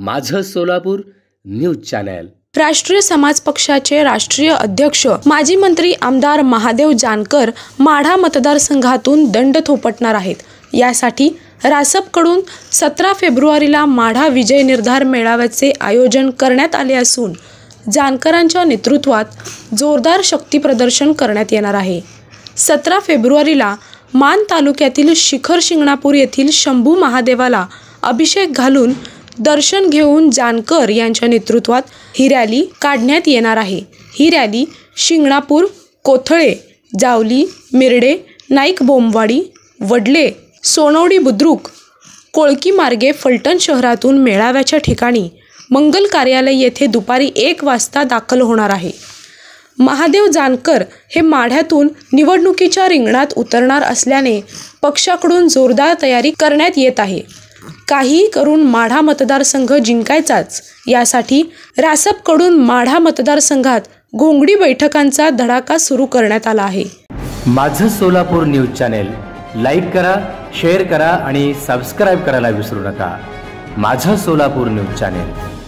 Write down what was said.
माझं Solapur news channel. राष्ट्रीय समाज पक्षाचे राष्ट्रीय अध्यक्ष माजी मंत्री आमदार महादेव जानकर माढा मतदारसंघातून दंड थोपटणार आहेत. यासाठी रासपकडून सतरा फेब्रुवारीला माढा विजय निर्धार मेळाव्याचे आयोजन करण्यात आले असून जानकरांच्या नेतृत्वात जोरदार शक्तीप्रदर्शन करण्यात येणार आहे. सतरा फेब्रुवारीला मान तालुक्यातील शिखर शिंगणापूर येथील शंभू महादेवाला अभिषेक घालून दर्शन घेऊन जानकर यांच्या नेतृत्वात ही रॅली काढण्यात येणार आहे. ही रॅली शिंगणापूर कोथळे जावली मिरडे नाईक बोंबवाडी वडले सोनवडी बुद्रुक कोळकी मार्गे फलटण शहरातून मेळाव्याच्या ठिकाणी मंगल कार्यालय येथे दुपारी एक वाजता दाखल होणार आहे. महादेव जानकर हे माढ्यातून निवडणुकीच्या रिंगणात उतरणार असल्याने पक्षाकडून जोरदार तयारी करण्यात येत आहे. काहीही करून माढा मतदारसंघ जिंकायचाच. यासाठी रासपकडून माढा मतदारसंघात घोंगडी बैठकांचा धडाका सुरू करण्यात आला आहे. माझं सोलापूर न्यूज चॅनेल लाईक करा शेअर करा आणि सबस्क्राईब करायला विसरू नका. माझं सोलापूर न्यूज चॅनेल.